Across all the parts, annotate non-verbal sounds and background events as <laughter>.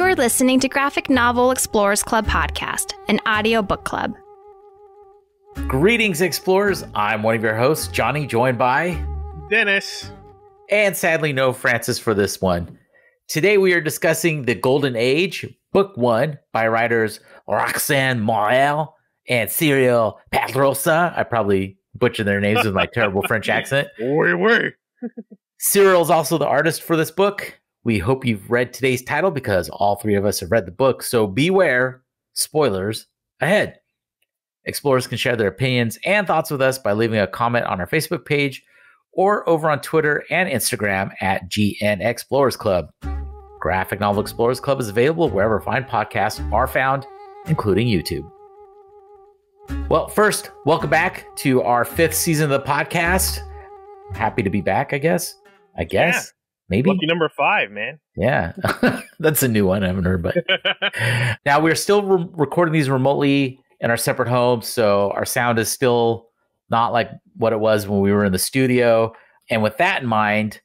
You're listening to Graphic Novel Explorers Club podcast, an audio book club. Greetings, explorers. I'm one of your hosts, Johnny, joined by Dennis. And sadly, no Frances for this one. Today, we are discussing The Golden Age, Book One, by writers Roxanne Moreil and Cyril Pedrosa. I probably butchered their names with my terrible French <laughs> accent. Wait, wait. Cyril is also the artist for this book. We hope you've read today's title because all three of us have read the book. So beware, spoilers ahead. Explorers can share their opinions and thoughts with us by leaving a comment on our Facebook page or over on Twitter and Instagram at GN Explorers Club. Graphic Novel Explorers Club is available wherever fine podcasts are found, including YouTube. Well, first, welcome back to our fifth season of the podcast. Happy to be back, I guess. I guess. Maybe lucky number five, man. Yeah, <laughs> that's a new one I haven't heard. But <laughs> now we're still re- recording these remotely in our separate homes, so our sound is still not like what it was when we were in the studio. And with that in mind,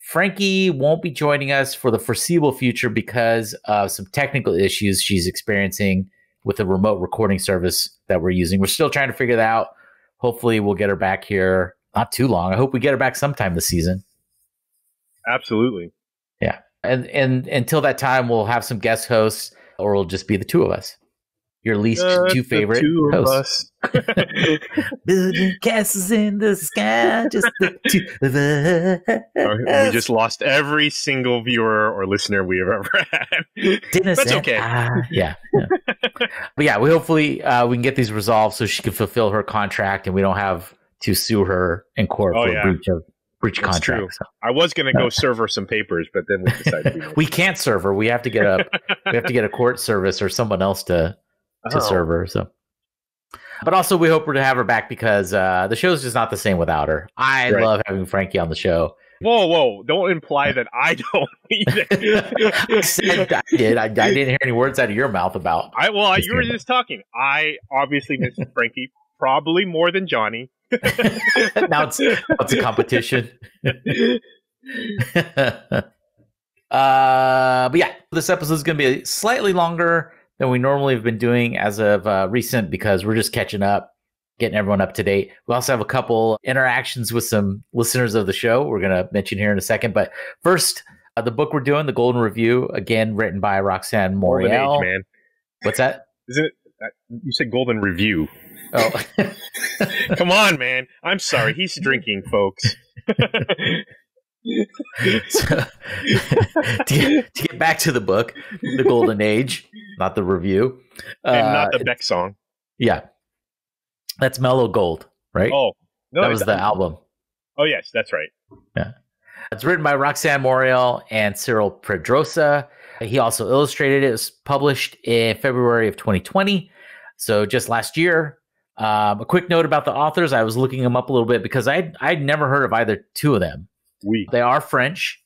Frankie won't be joining us for the foreseeable future because of some technical issues she's experiencing with the remote recording service that we're using. We're still trying to figure that out. Hopefully, we'll get her back here not too long. I hope we get her back sometime this season. Absolutely. Yeah. And and until that time we'll have some guest hosts or it'll just be the two of us. Your least uh, two favorite two hosts. <laughs> Building castles in the sky, just the two of us. We just lost every single viewer or listener we have ever had. Dennis That's okay. Uh, yeah, yeah. but yeah, we hopefully uh, we can get these resolved so she can fulfill her contract and we don't have to sue her in court oh, for yeah. breach of breach That's. So. I was going to go serve her some papers, but then we decided we <laughs> can't serve her. We have to get a <laughs> we have to get a court service or someone else to to oh. serve her. So, but also we hope we're to have her back because uh, the show's just not the same without her. I right. love having Frankie on the show. Whoa, whoa! Don't imply that I <laughs> don't either. I said I did. I, I, didn't hear any words out of your mouth about. I well, you were just talking. I obviously miss Frankie probably more than Johnny. <laughs> now it's it's a competition. <laughs> uh, but yeah, this episode is going to be slightly longer than we normally have been doing as of uh, recent because we're just catching up, getting everyone up to date. We also have a couple interactions with some listeners of the show. We're going to mention here in a second, but first, uh, the book we're doing, the Golden Review, again written by Roxanne Moreil. man. What's that? Isn't it? You said Golden Review. Oh, <laughs> come on, man! I'm sorry. He's drinking, folks. <laughs> so, to, get, to, get, back to the book, the Golden Age, not the review, and uh, not the Beck song. Yeah, that's Mellow Gold, right? Oh, no, that was the album. Oh yes, that's right. Yeah, it's written by Roxanne Moreil and Cyril Pedrosa. He also illustrated it. It was published in February of 2020. So just last year, um, a quick note about the authors: I was looking them up a little bit because I I'd, I'd never heard of either two of them. Oui. They are French.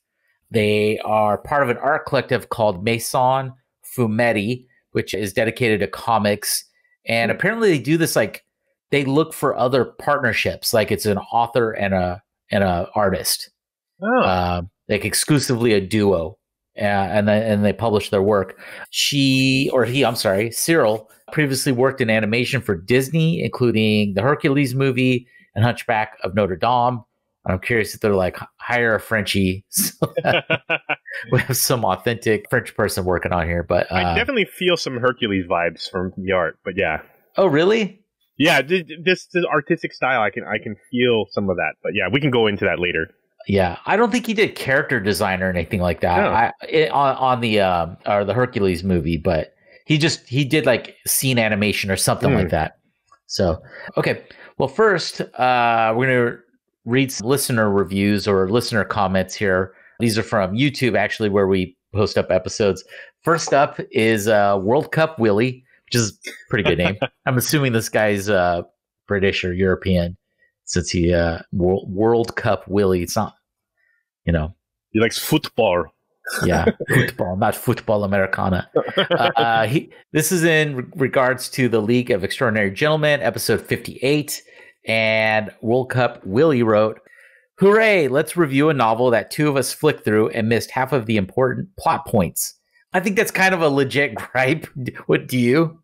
They are part of an art collective called Maison Fumetti, which is dedicated to comics. And apparently, they do this like they look for other partnerships, like it's an author and a and a artist, oh. uh, like exclusively a duo. Uh, and then and they publish their work. She or he, I'm sorry, Cyril previously worked in animation for Disney, including the Hercules movie and Hunchback of Notre Dame. I'm curious if they're like hire a Frenchie. So <laughs> we have some authentic French person working on here, but uh, I definitely feel some Hercules vibes from the art. But yeah. Oh, really? Yeah, this, this artistic style, I can I can feel some of that. But yeah, we can go into that later. Yeah, I don't think he did character design or anything like that. No. I, it, on on the um or the Hercules movie, but he just he did like scene animation or something mm. like hmm. that. So okay, well first uh, we're gonna read some listener reviews or listener comments here. These are from YouTube actually, where we post up episodes. First up is uh, World Cup Willie, which is a pretty good name. <laughs> I'm assuming this guy's uh, British or European since he uh, World, World Cup Willie. It's not, you know, he likes football yeah, <laughs> football, not football Americana. Uh, he, this is in regards to the League of Extraordinary Gentlemen, episode 58. And World Cup Willie wrote, Hooray, let's review a novel that two of us flicked through and missed half of the important plot points. I think that's kind of a legit <laughs> gripe. What do you?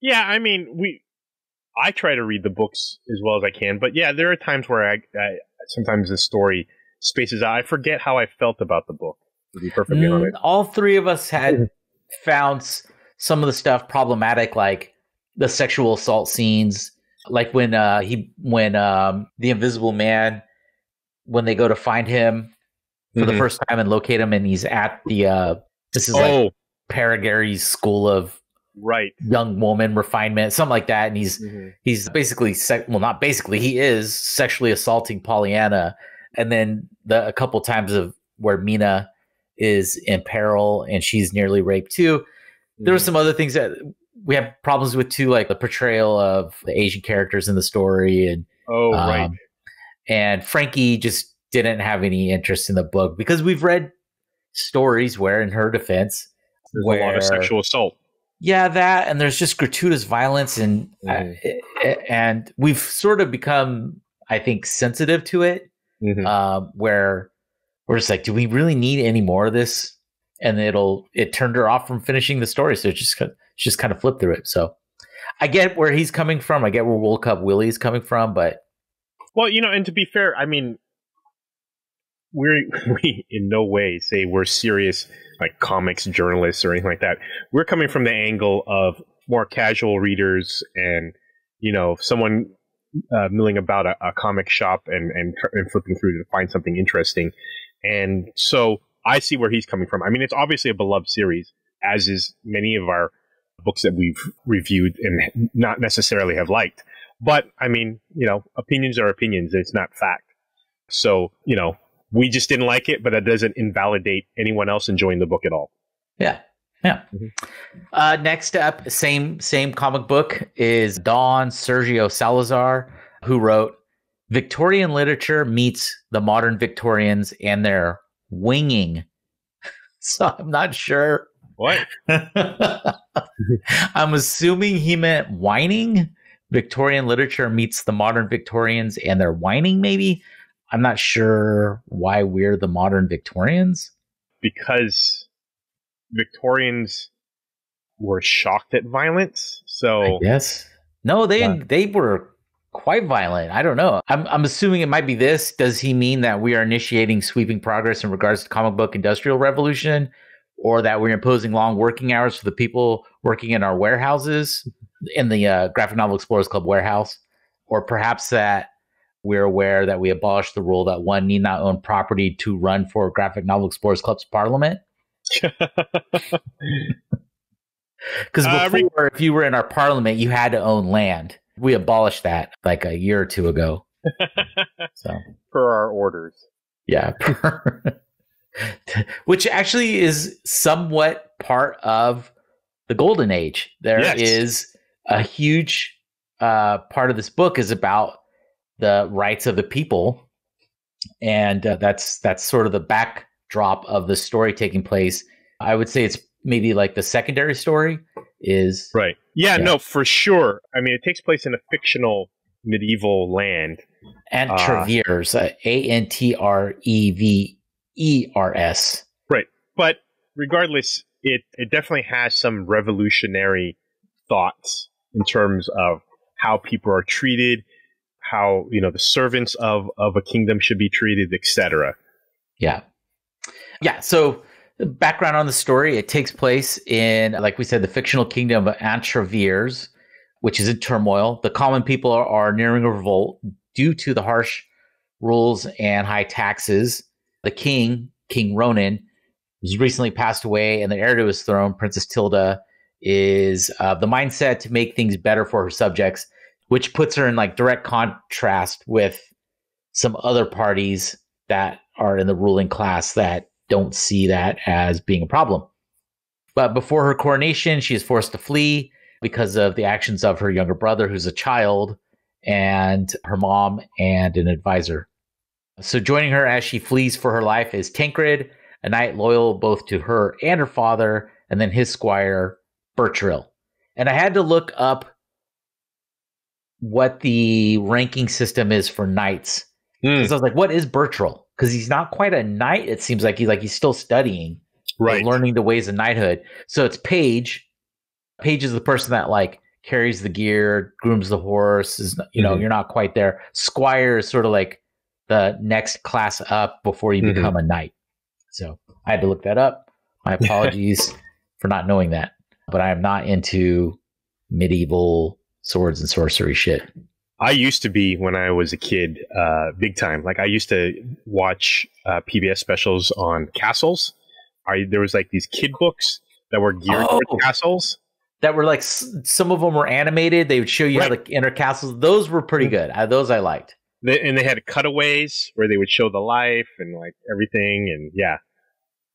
Yeah, I mean, we. I try to read the books as well as I can, but yeah, there are times where I, I sometimes the story spaces out. I forget how I felt about the book. To be perfectly mm, honest, all three of us had <laughs> found some of the stuff problematic, like the sexual assault scenes, like when uh, he when um, the Invisible Man when they go to find him for mm-hmm. the first time and locate him, and he's at the uh, this is oh. like Paragary's school of right young woman refinement, something like that, and he's mm-hmm. he's basically sec- well, not basically, he is sexually assaulting Pollyanna, and then the a couple times of where Mina is in peril and she's nearly raped too. There were some other things that we have problems with too, like the portrayal of the Asian characters in the story, and oh um, right, and Frankie just didn't have any interest in the book because we've read stories where, in her defense, there's where, a lot of sexual assault. Yeah, that and there's just gratuitous violence and mm. uh, and we've sort of become, I think, sensitive to it. Mm-hmm. Um, where we're just like, do we really need any more of this? And it'll it turned her off from finishing the story, so it just just kind of flipped through it. So I get where he's coming from. I get where World Cup Willie's coming from, but well, you know, and to be fair, I mean, we're <laughs> we in no way say we're serious like comics journalists or anything like that. We're coming from the angle of more casual readers and you know someone uh, milling about a, a, comic shop and, and and flipping through to find something interesting. And so I see where he's coming from. I mean, it's obviously a beloved series, as is many of our books that we've reviewed and not necessarily have liked. But I mean, you know, opinions are opinions. It's not fact. So, you know, we just didn't like it, but that doesn't invalidate anyone else enjoying the book at all. Yeah. Yeah. Mm-hmm. Uh, next up, same same comic book is Don Sergio Salazar, who wrote Victorian literature meets the modern Victorians and their winging. <laughs> so I'm not sure. What? <laughs> I'm assuming he meant whining. Victorian literature meets the modern Victorians and they're whining, maybe. I'm not sure why we're the modern Victorians. Because Victorians were shocked at violence. So yes, no, they yeah. they were quite violent. I don't know. I'm I'm assuming it might be this. Does he mean that we are initiating sweeping progress in regards to comic book industrial revolution, or that we're imposing long working hours for the people working in our warehouses? in the uh, Graphic Novel Explorers Club warehouse, or perhaps that we're aware that we abolished the rule that one need not own property to run for Graphic Novel Explorers Club's parliament. <laughs> <laughs> Because uh, before, uh, if you were in our parliament, you had to own land. We abolished that like a year or two ago. <laughs> so per our orders, yeah. <laughs> Which actually is somewhat part of the golden age. There yes. is a huge uh, part of this book is about the rights of the people, and uh, that's that's sort of the backdrop of the story taking place. I would say it's maybe like the secondary story is right. Yeah, yeah. no, for sure. I mean, it takes place in a fictional medieval land. Antrevers, uh, A N T R E V E R S. Right, but regardless, it it definitely has some revolutionary thoughts in terms of how people are treated, how you know the servants of of a kingdom should be treated, etc. Yeah, yeah. So background on the story: it takes place in, like we said, the fictional kingdom of Antrevers, which is in turmoil. The common people are, are nearing a revolt due to the harsh rules and high taxes. The king, King Ronan, was recently passed away, and the heir to his throne, Princess Tilda, is uh, the mindset to make things better for her subjects, which puts her in like direct contrast with some other parties that are in the ruling class that don't see that as being a problem. But before her coronation, she is forced to flee because of the actions of her younger brother, who's a child, and her mom and an advisor. So, joining her as she flees for her life is Tankred, a knight loyal both to her and her father, and then his squire, Bertrill. And I had to look up what the ranking system is for knights. Because mm. I was like, what is Bertrill? Because he's not quite a knight. It seems like he's like he's still studying. Right. learning the ways of knighthood. So it's Page. Page is the person that like carries the gear, grooms the horse. Is you know Mhm. you're not quite there. Squire is sort of like the next class up before you Mhm. become a knight. So I had to look that up. My <laughs> apologies for not knowing that, but I am not into medieval swords and sorcery shit. I used to be when I was a kid, uh, big time. Like I used to watch uh, PBS specials on castles. I there was like these kid books that were geared Oh. towards castles. That were like s- some of them were animated. They would show you how Right. the inner castles. Those were pretty Mhm. good. Uh, those I liked. They, and they had cutaways where they would show the life and like everything. And yeah,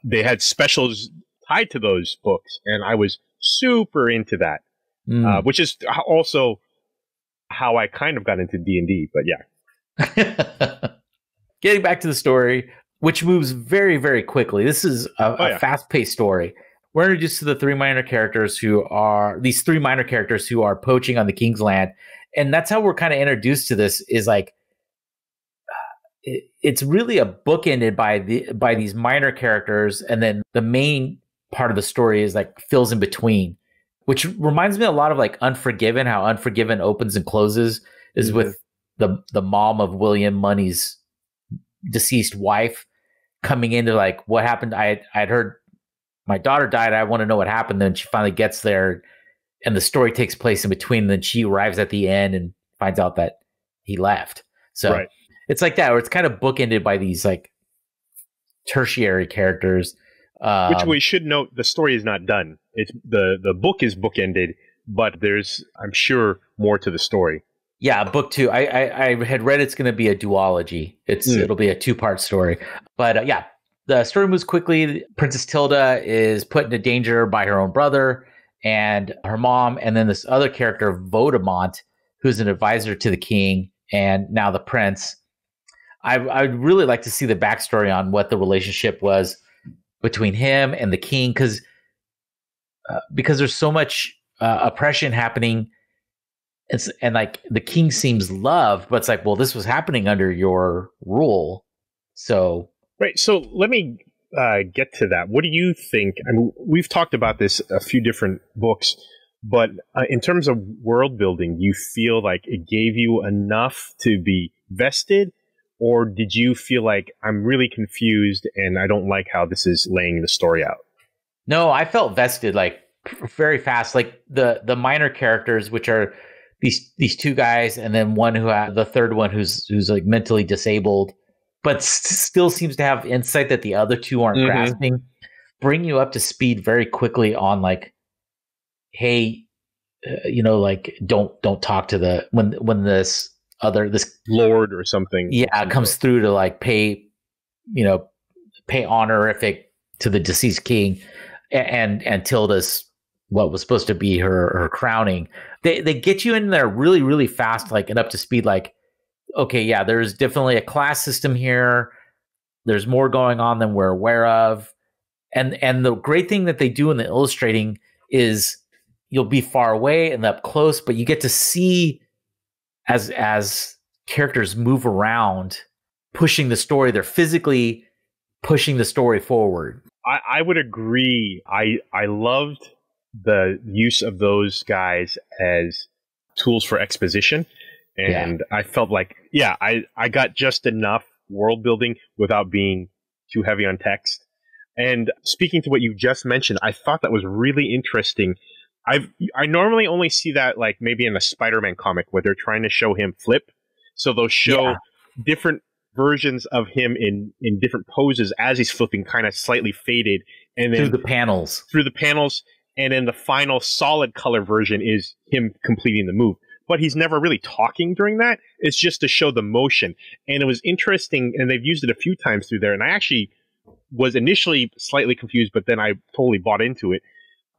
they had specials tied to those books, and I was super into that. Mm. Uh, which is also how I kind of got into D and D. But yeah, <laughs> Getting back to the story, which moves very, very quickly. This is a, Oh, a yeah. fast-paced story. We're introduced to the three minor characters who are these three minor characters who are poaching on the king's land, and that's how we're kind of introduced to this. Is like uh, it, it's really a bookended by the by these minor characters, and then the main part of the story is like fills in between, which reminds me a lot of like Unforgiven. How Unforgiven opens and closes is Mhm. with the the mom of William Munny's deceased wife coming into like what happened. I I'd heard my daughter died. I want to know what happened. Then she finally gets there, and the story takes place in between. Then she arrives at the end and finds out that he left. So Right. it's like that, where it's kind of bookended by these like tertiary characters. Um, which we should note, the story is not done. It's the the book is bookended, but there's I'm sure more to the story. Yeah, book two. I I, I had read it's going to be a duology. It's Mm. it'll be a two part story. But uh, yeah, the story moves quickly. Princess Tilda is put into danger by her own brother and her mom, and then this other character, Vodamont, who's an advisor to the king and now the prince. I I'd really like to see the backstory on what the relationship was between him and the king, because uh, because there's so much uh, oppression happening and like the king seems loved, but it's like, well, this was happening under your rule. So Right. So let me uh, get to that. What do you think? I mean, we've talked about this a few different books, but uh, in terms of world building, you feel like it gave you enough to be vested, or did you feel like I'm really confused and I don't like how this is laying the story out? no, I felt vested like very fast. Like the the minor characters, which are these these two guys, and then one who ha- the third one who's who's like mentally disabled, but s- still seems to have insight that the other two aren't Mhm. grasping. Bring you up to speed very quickly on like, hey, uh, you know, like don't don't talk to the when when this other this Lord or something. yeah comes through to like pay you know pay honorific to the deceased king and and tilda's what was supposed to be her her crowning. They they get you in there really really fast like and up to speed like okay yeah there's definitely a class system here. There's more going on than we're aware of. And and the great thing that they do in the illustrating is you'll be far away and up close but you get to see as as characters move around pushing the story they're physically pushing the story forward I, I would agree. I I loved the use of those guys as tools for exposition, and I felt like yeah, I I got just enough world building without being too heavy on text. And speaking to what you just mentioned, I thought that was really interesting. I've I normally only see that like maybe in a Spider-Man comic where they're trying to show him flip, so they'll show Yeah. different versions of him in in different poses as he's flipping, kind of slightly faded, and then through the panels through the panels, and then the final solid color version is him completing the move. But he's never really talking during that. It's just to show the motion. And it was interesting, and they've used it a few times through there. And I actually was initially slightly confused, but then I totally bought into it.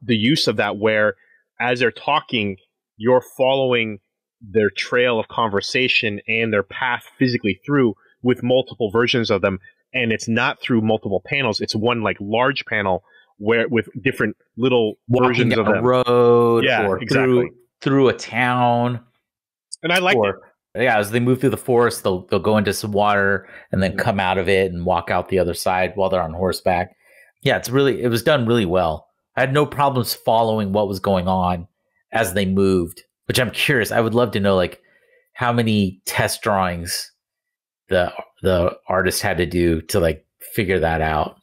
The use of that, where as they're talking, you're following their trail of conversation and their path physically through with multiple versions of them. And it's not through multiple panels, it's one like large panel where with different little walking versions down of a them. road Yeah, or exactly. through through a town And I like it. yeah as they move through the forest they'll they'll go into some water and then come out of it and walk out the other side while they're on horseback Yeah, it's really it was done really well. I had no problems following what was going on as they moved, which I'm curious. I would love to know like how many test drawings the the artist had to do to like figure that out.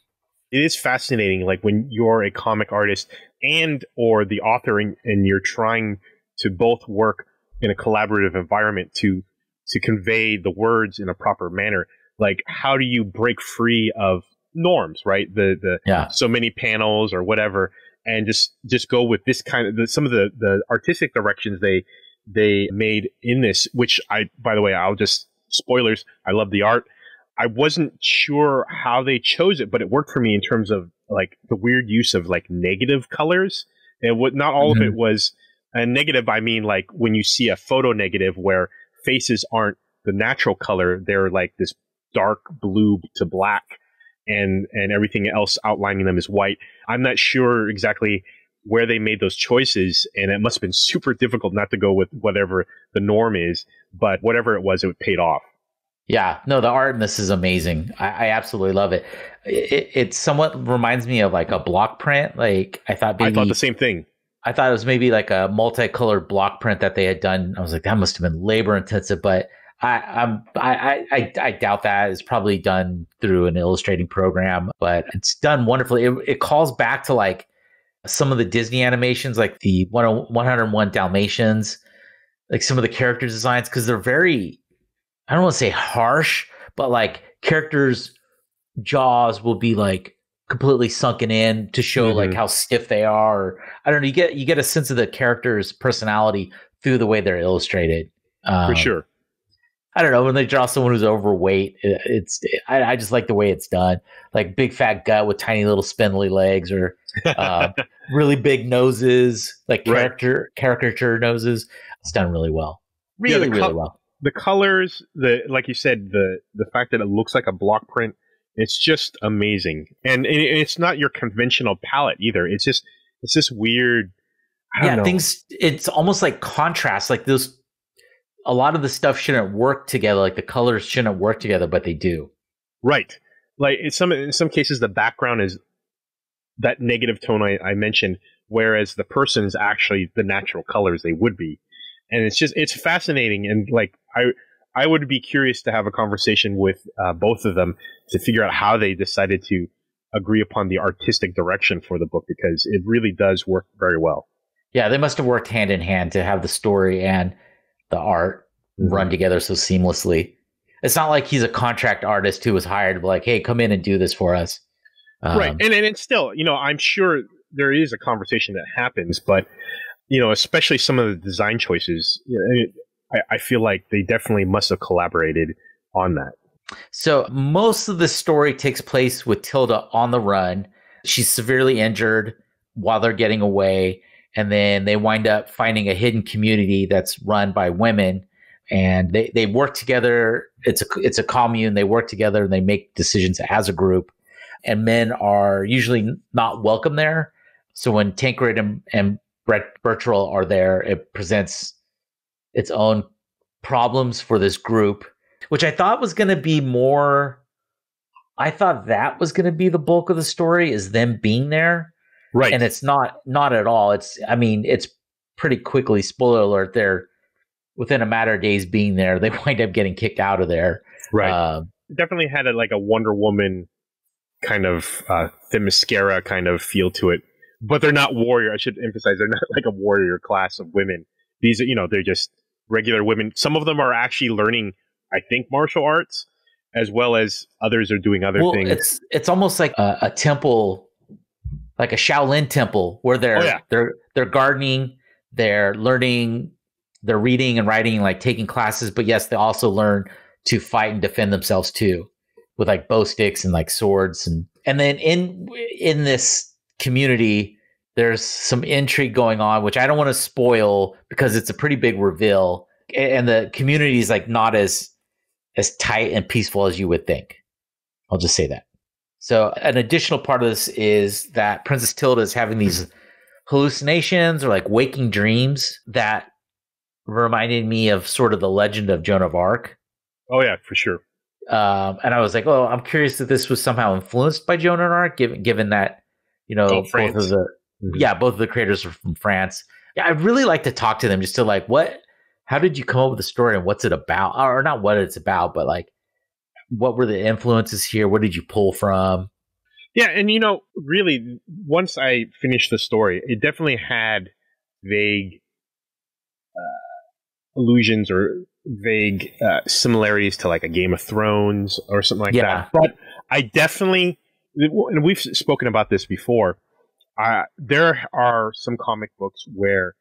It is fascinating, like when you're a comic artist and or the author, and, and you're trying to both work in a collaborative environment to to convey the words in a proper manner. Like, how do you break free of norms, right? The the Yeah. so many panels or whatever, and just just go with this kind of the, some of the the artistic directions they they made in this. Which I, by the way, I'll just spoilers. I love the art. I wasn't sure how they chose it, but it worked for me in terms of like the weird use of like negative colors. And what not all of it mm-hmm. was a negative. I mean like when you see a photo negative where faces aren't the natural color, they're like this dark blue to black, and and everything else outlining them is white. I'm not sure exactly where they made those choices, and it must have been super difficult not to go with whatever the norm is. But whatever it was, it paid off. Yeah, no, the art in this is amazing. I, I absolutely love it. it. It somewhat reminds me of like a block print. Like I thought maybe I thought the same thing. I thought it was maybe like a multicolored block print that they had done. I was like, that must have been labor intensive, but I, I, I I doubt that is probably done through an illustrating program, but it's done wonderfully. It, it calls back to like some of the Disney animations, like the 101 Dalmatians, like some of the character designs, because they're very I don't want to say harsh, but like characters' jaws will be like completely sunken in to show Mhm. like how stiff they are. I don't know. You get you get a sense of the character's personality through the way they're illustrated. Um, For sure. I don't know when they draw someone who's overweight. it- It's I, I just like the way it's done, like big fat gut with tiny little spindly legs, or uh, <laughs> really big noses, like Right. character caricature noses. It's done really well, Yeah, really col- really well. the colors, the like you said, the the fact that it looks like a block print, it's just amazing. And, it's not your conventional palette either. It's just it's this weird. I don't yeah, know. things. It's almost like contrast. Like those, a lot of the stuff shouldn't work together. Like the colors shouldn't work together, but they do. Right. Like in some in some cases, the background is that negative tone I, I mentioned, whereas the person is actually the natural colors they would be, and it's just it's fascinating and like I I would be curious to have a conversation with uh, both of them to figure out how they decided to agree upon the artistic direction for the book because it really does work very well. Yeah, they must have worked hand in hand to have the story and the art run together so seamlessly. It's not like he's a contract artist who was hired, like, hey, come in and do this for us. Um, right and, and it's still you know i'm sure there is a conversation that happens but you know especially some of the design choices you know, I, I feel like they definitely must have collaborated on that So most of the story takes place with Tilda on the run. She's severely injured while they're getting away, and then they wind up finding a hidden community that's run by women, and they they work together. It's a it's a commune. They work together and they make decisions as a group. And men are usually not welcome there. So when Tankred and, and Brett are there, it presents its own problems for this group which I thought was going to be more. I thought that was going to be the bulk of the story is them being there, right and it's not not at all. It's I mean it's pretty quickly. Spoiler alert! They're within a matter of days being there. They <laughs> wind up getting kicked out of there. right Um, It definitely had a, like a wonder woman kind of uh themyscira kind of feel to it but they're not warrior i should emphasize they're not <laughs> like a warrior class of women these are you know they're just regular women some of them are actually learning i think martial arts as well as others are doing other well, things it's it's almost like a, a temple, like a Shaolin temple, where they're Oh, yeah. they're they're gardening, they're learning, they're reading and writing, like taking classes. But yes, they also learn to fight and defend themselves too, with like bo sticks and like swords and and then in in this community, there's some intrigue going on, which I don't want to spoil because it's a pretty big reveal, and the community is like not as as tight and peaceful as you would think. I'll just say that. So, an additional part of this is that Princess Tilda is having these hallucinations or like waking dreams that reminded me of sort of the legend of Joan of Arc. oh yeah for sure Um, and I was like, oh, I'm curious if this was somehow influenced by Joan of Arc, given given that you know Oh, both France. of the Mhm. yeah both of the creators are from France. Yeah, I'd really like to talk to them just to like what how did you come up with the story and what's it about or not what it's about, but like what were the influences here? What did you pull from? Yeah, and you know, really, once I finished the story, it definitely had vague uh, allusions or vague uh, similarities to like a Game of Thrones or something like Yeah. that. But I definitely, and we've spoken about this before. Uh, there are some comic books where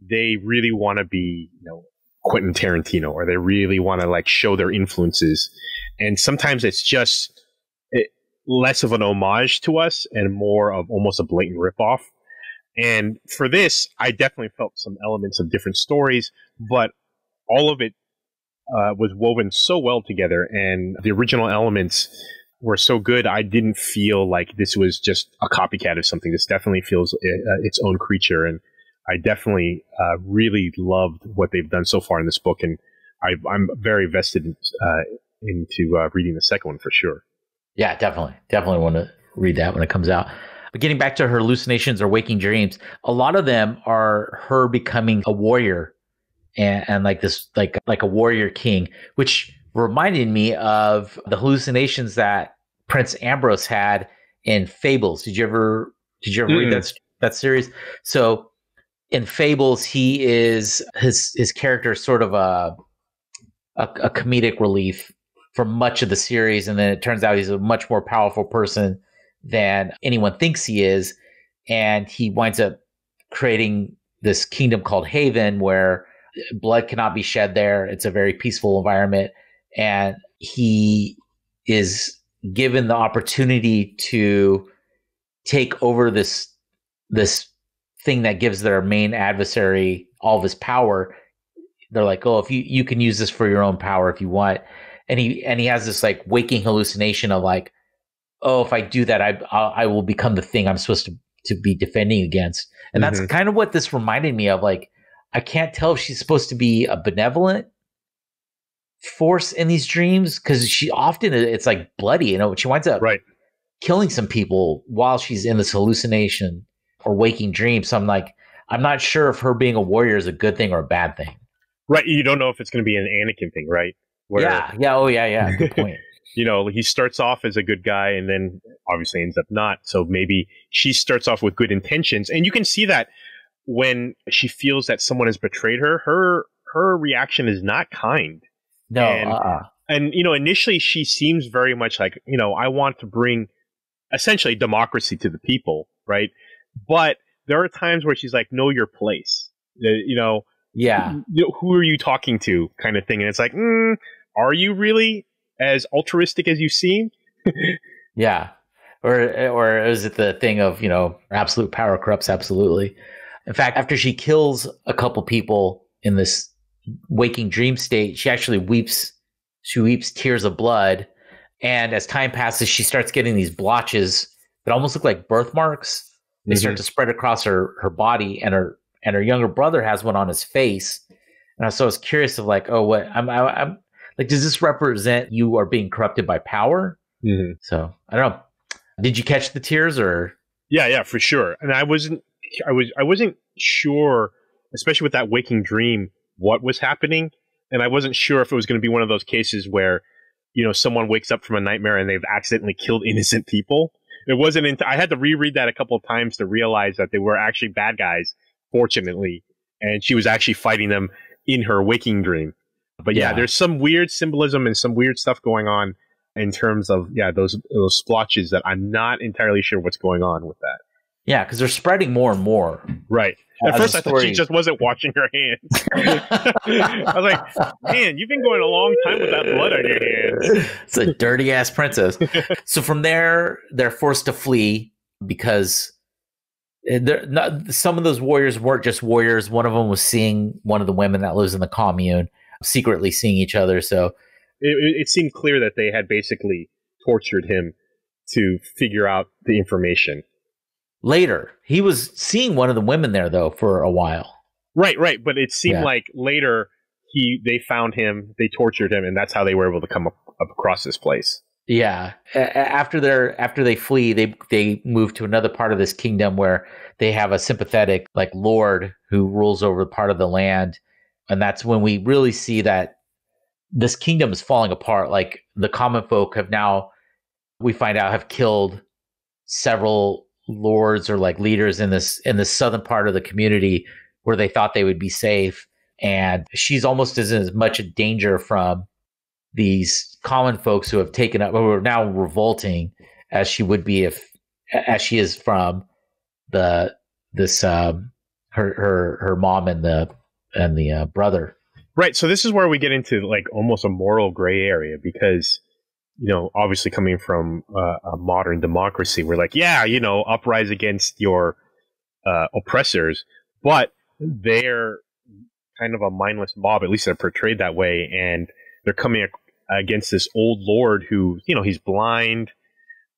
they really want to be, you know, Quentin Tarantino, or they really want to like show their influences, and sometimes it's just it, less of an homage to us and more of almost a blatant ripoff. And for this, I definitely felt some elements of different stories, but all of it uh, was woven so well together, and the original elements were so good. I didn't feel like this was just a copycat of something. This definitely feels uh, its own creature, and I definitely uh, really loved what they've done so far in this book, and I, I'm very vested uh, into uh, reading the second one for sure. Yeah, definitely. Definitely want to read that when it comes out. But getting back to her hallucinations or waking dreams, a lot of them are her becoming a warrior and, and like this like like a warrior king, which reminded me of the hallucinations that Prince Ambrose had in Fables. Did you ever did you ever read Mm-mm. that that series? So in Fables, he is his his character is sort of a a, a comedic relief for much of the series, and then it turns out he's a much more powerful person than anyone thinks he is, and he winds up creating this kingdom called Haven, where blood cannot be shed there. It's a very peaceful environment, and he is given the opportunity to take over this this thing that gives their main adversary all of his power they're like oh if you you can use this for your own power if you want and he and he has this like waking hallucination of like oh if i do that i I'll, i will become the thing i'm supposed to to be defending against and that's Mhm. kind of what this reminded me of like i can't tell if she's supposed to be a benevolent force in these dreams because she often it's like bloody you know she winds up Right. killing some people while she's in this hallucination or waking dreams. so i'm like i'm not sure if her being a warrior is a good thing or a bad thing Right. You don't know if it's going to be an Anakin thing, right? Where, yeah yeah oh yeah yeah good point <laughs> you know, he starts off as a good guy and then obviously ends up not. So maybe she starts off with good intentions. And you can see that when she feels that someone has betrayed her, her her reaction is not kind. no And- uh-uh. And you know, initially she seems very much like, you know, I want to bring essentially democracy to the people, right? But there are times where she's like, know your place. You know, yeah who are you talking to kind of thing and it's like mm, are you really as altruistic as you seem <laughs> Yeah. Or or is it the thing of, you know, absolute power corrupts absolutely. In fact, after she kills a couple people in this waking dream state, she actually weeps she weeps tears of blood. And as time passes, she starts getting these blotches that almost look like birthmarks. They start to spread across her her body and her and her younger brother has one on his face. And I- so I was curious of like, oh, what I'm, I, I'm like, does this represent you are being corrupted by power? Mhm. So I don't know. Did you catch the tears or? yeah yeah for sure and i wasn't i was i wasn't sure especially with that waking dream what was happening and i wasn't sure if it was going to be one of those cases where you know someone wakes up from a nightmare and they've accidentally killed innocent people it wasn't in, i had to reread that a couple of times to realize that they were actually bad guys fortunately. And she was actually fighting them in her waking dream. But yeah, Yeah. there's some weird symbolism and some weird stuff going on in terms of yeah those those splotches that i'm not entirely sure what's going on with that Yeah, because they're spreading more and more. Right. At first, I thought she just wasn't washing her hands. <laughs> I was like, man, you've been going a long time with that blood on your hands. <laughs> it's a dirty ass princess. so from there, they're forced to flee because eh, they're not, some of those warriors weren't just warriors. One of them was seeing one of the women that lives in the commune, secretly seeing each other. So it, it seemed clear that they had basically tortured him to figure out the information. Later, he was seeing one of the women there though for a while. Right, right. But it seemed Yeah. like later he they found him, they tortured him, and that's how they were able to come up, across this place. Yeah. After they're after they flee, they they move to another part of this kingdom where they have a sympathetic like lord who rules over part of the land, and that's when we really see that this kingdom is falling apart. Like the common folk have now, we find out, have killed several lords or like leaders in this in the southern part of the community where they thought they would be safe, and she's almost as, as much a danger from these common folks who have taken up, who are now revolting, as she would be if, as she is from the this um, her her her mom and the and the uh, brother. Right. So this is where we get into like almost a moral gray area because you know, obviously coming from uh, a modern democracy, we're like, yeah, you know, uprise against your uh, oppressors, but they're kind of a mindless mob. At least they're portrayed that way, and they're coming against this old lord who, you know, he's blind.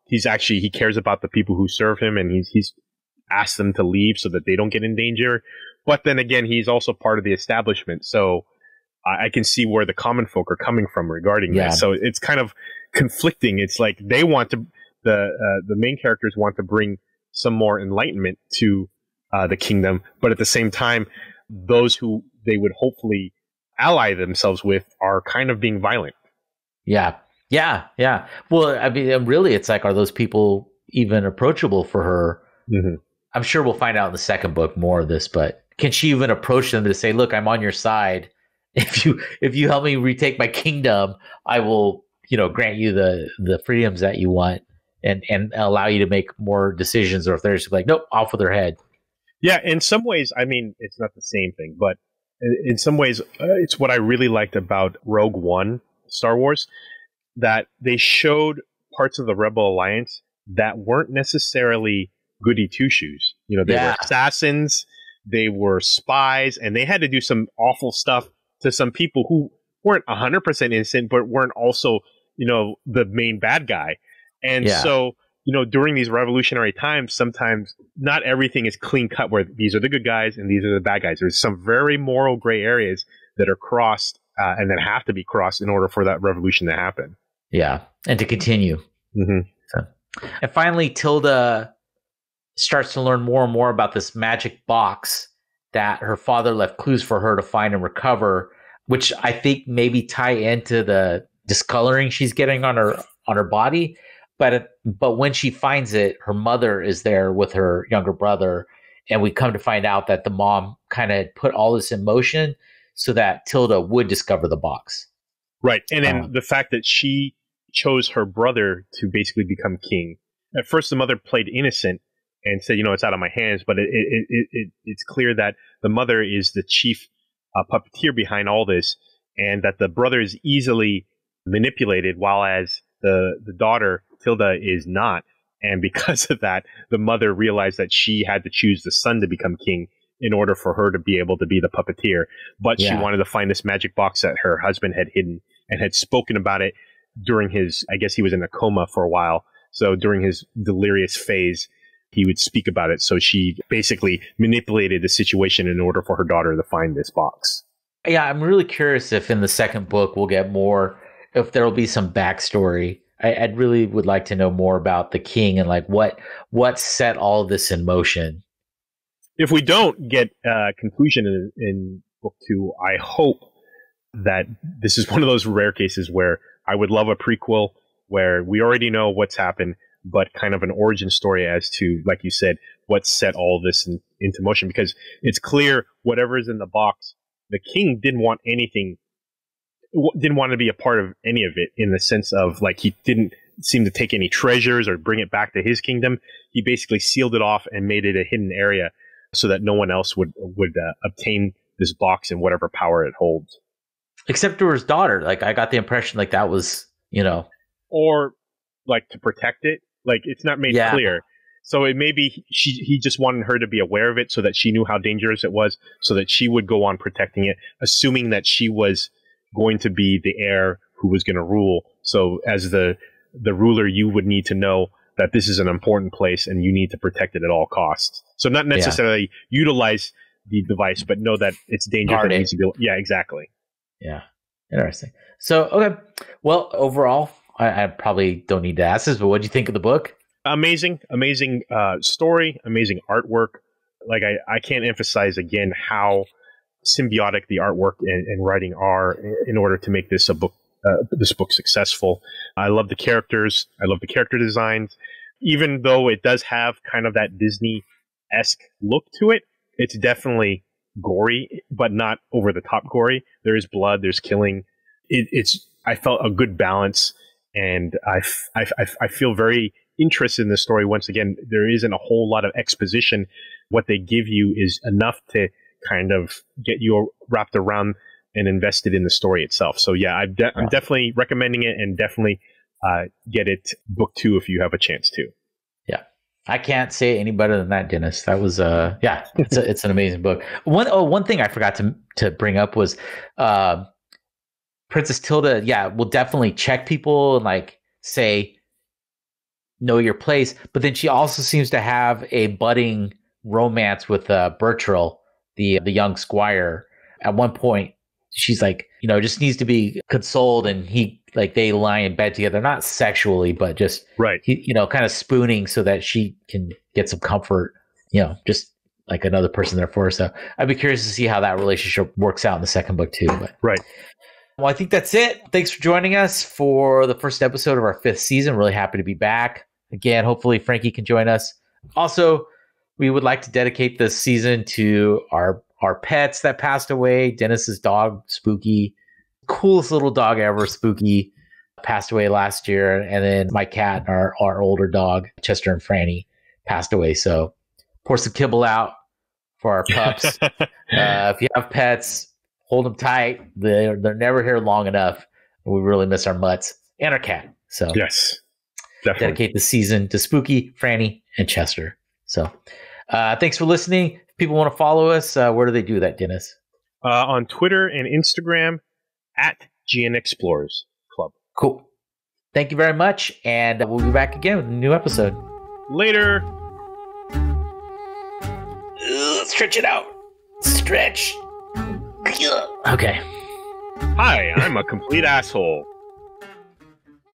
He's actually he cares about the people who serve him, and he's he's asked them to leave so that they don't get in danger. But then again, he's also part of the establishment, so I, I can see where the common folk are coming from regarding yeah. this. So it's kind of conflicting. It's like they want to the uh, the main characters want to bring some more enlightenment to uh, the kingdom, but at the same time, those who they would hopefully ally themselves with are kind of being violent. Yeah, yeah, yeah. Well, I mean, really, it's like, are those people even approachable for her? Mm-hmm. I'm sure we'll find out in the second book more of this, but can she even approach them to say, "Look, I'm on your side. If you if you help me retake my kingdom, I will, you know, grant you the the freedoms that you want and and allow you to make more decisions." Or if they're just like, "Nope, off with their head." Yeah, in some ways, I mean, it's not the same thing, but in some ways, uh, it's what I really liked about Rogue One Star Wars that they showed parts of the Rebel Alliance that weren't necessarily goody two shoes. You know, they yeah. were assassins, they were spies, and they had to do some awful stuff to some people who weren't 100% innocent, but weren't also, you know, the main bad guy. And yeah. so, you know, during these revolutionary times, sometimes not everything is clean cut where these are the good guys and these are the bad guys. There's some very moral gray areas that are crossed uh, and that have to be crossed in order for that revolution to happen. Yeah, and to continue. Mm-hmm. So. And finally, Tilda starts to learn more and more about this magic box that her father left clues for her to find and recover, which I think maybe tie into the discoloring she's getting on her on her body. But but when she finds it, her mother is there with her younger brother, and we come to find out that the mom kind of put all this in motion so that Tilda would discover the box. Right. And then um, the fact that she chose her brother to basically become king. At first, the mother played innocent and said, you know, it's out of my hands, but it, it, it, it it's clear that the mother is the chief uh, puppeteer behind all this and that the brother is easily manipulated, while as the, the daughter, Tilda, is not. And because <laughs> of that, the mother realized that she had to choose the son to become king in order for her to be able to be the puppeteer. But yeah. she wanted to find this magic box that her husband had hidden and had spoken about it during his, I guess he was in a coma for a while. So during his delirious phase, he would speak about it. So she basically manipulated the situation in order for her daughter to find this box. Yeah, I'm really curious if in the second book we'll get more, if there will be some backstory. I, would really would like to know more about the king and like what what set all this in motion if we don't get a conclusion in, in book two, I hope that this is <laughs> one of those rare cases where I would love a prequel where we already know what's happened, but kind of an origin story as to, like you said, what set all this in, into motion. Because it's clear whatever is in the box, the king didn't want anything, didn't want to be a part of any of it in the sense of like he didn't seem to take any treasures or bring it back to his kingdom. He basically sealed it off and made it a hidden area so that no one else would would uh, obtain this box and whatever power it holds. Except to his daughter. Like I got the impression like that was, you know, or like to protect it. Like it's not made yeah. clear. So it may be she he just wanted her to be aware of it so that she knew how dangerous it was, so that she would go on protecting it, assuming that she was going to be the heir who was going to rule. So as the the ruler, you would need to know that this is an important place and you need to protect it at all costs. So not necessarily yeah. utilize the device, but know that it's dangerous. It. yeah, exactly. Yeah. Interesting. So, okay. Well, overall, I, I probably don't need to ask this, but what do you think of the book? Amazing, amazing uh, story, amazing artwork. Like I, I can't emphasize again how symbiotic the artwork and, and writing are in order to make this a book, uh, this book successful. I love the characters. I love the character designs. Even though it does have kind of that Disney esque look to it, it's definitely gory, but not over the top gory. There is blood, there's killing. It, it's I felt a good balance, and I, I, I feel very interested in the story. Once again, there isn't a whole lot of exposition. What they give you is enough to kind of get you wrapped around and invested in the story itself. So yeah, i am de- definitely recommending it, and definitely uh, get it book two if you have a chance to. Yeah, I can't say any better than that, Dennis. That was uh yeah, <laughs> it's a, it's an amazing book. One oh one thing I forgot to to bring up was uh Princess Tilda, yeah, will definitely check people and like say know your place, but then she also seems to have a budding romance with uh Bertrell, the the young squire. At one point, she's like, you know, just needs to be consoled and he like they lie in bed together, not sexually, but just right, he, you know, kind of spooning so that she can get some comfort, you know, just like another person there for her. So I'd be curious to see how that relationship works out in the second book too. But right. Well, I think that's it. Thanks for joining us for the first episode of our fifth season. Really happy to be back again. Hopefully, Frankie can join us. Also, we would like to dedicate this season to our our pets that passed away. Dennis's dog, Spooky, coolest little dog ever, Spooky, passed away last year. And then my cat, our, our older dog, Chester and Franny, passed away. So pour some kibble out for our pups. <laughs> uh, if you have pets, hold them tight. They're, they're never here long enough. We really miss our mutts and our cat. So yes, definitely. dedicate the season to Spooky, Franny, and Chester. So uh, thanks for listening. If people want to follow us, uh, where do they do that, Dennis? Uh, on Twitter and Instagram at GN Explorers Club. Cool. Thank you very much, and we'll be back again with a new episode. Later. Ugh, stretch it out. Stretch. Okay. Hi, I'm a complete asshole.